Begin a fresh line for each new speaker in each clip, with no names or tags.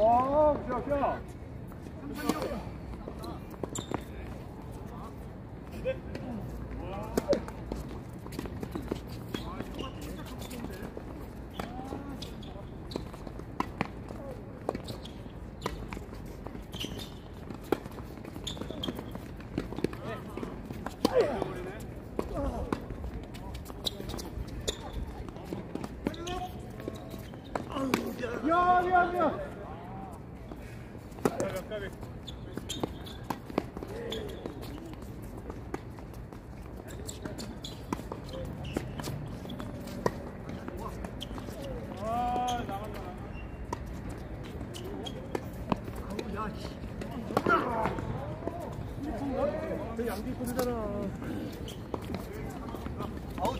와, 샤, 샤. 야, 양기 꼬리잖아. 아우,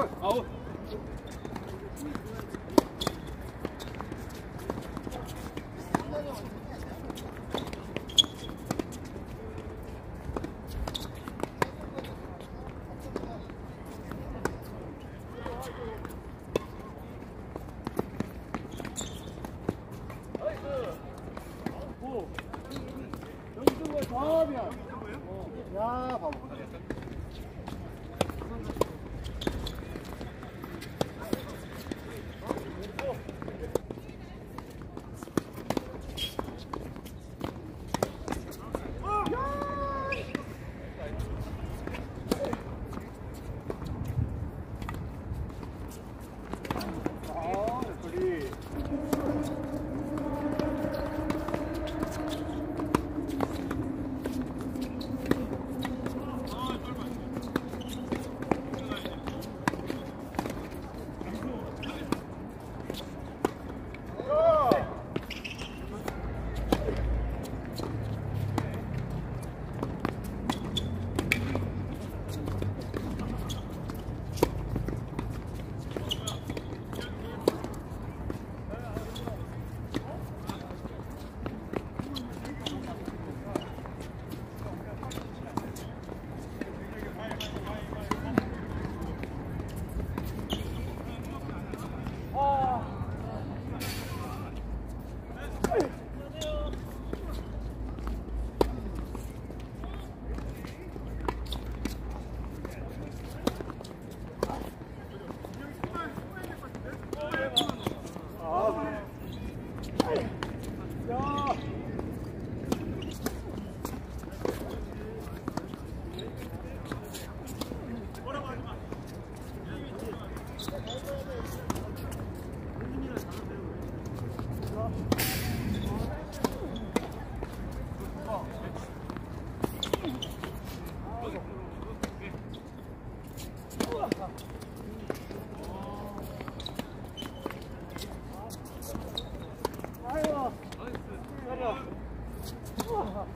아우. 오. 영 아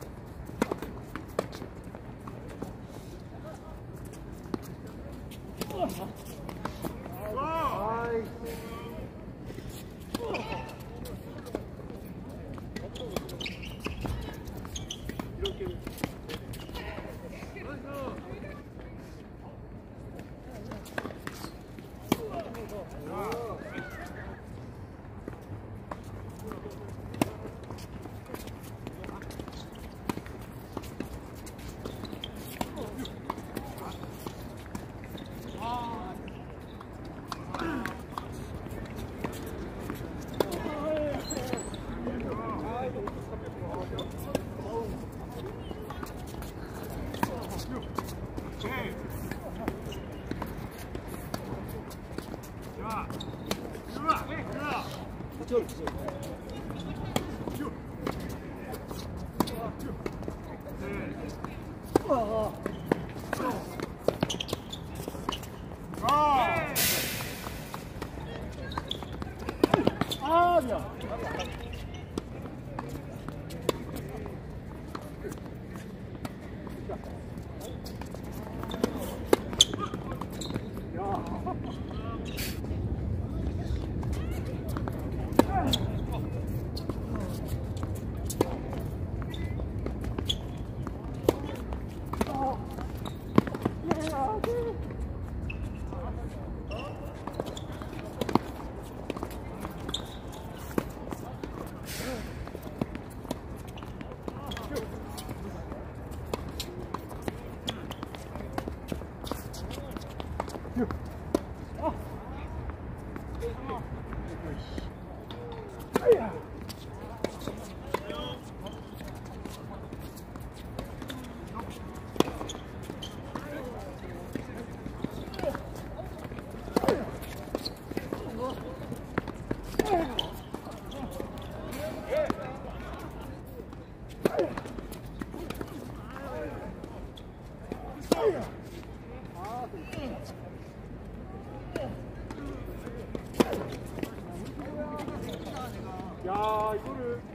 아, 아, 미안. 아, 야, 이거를.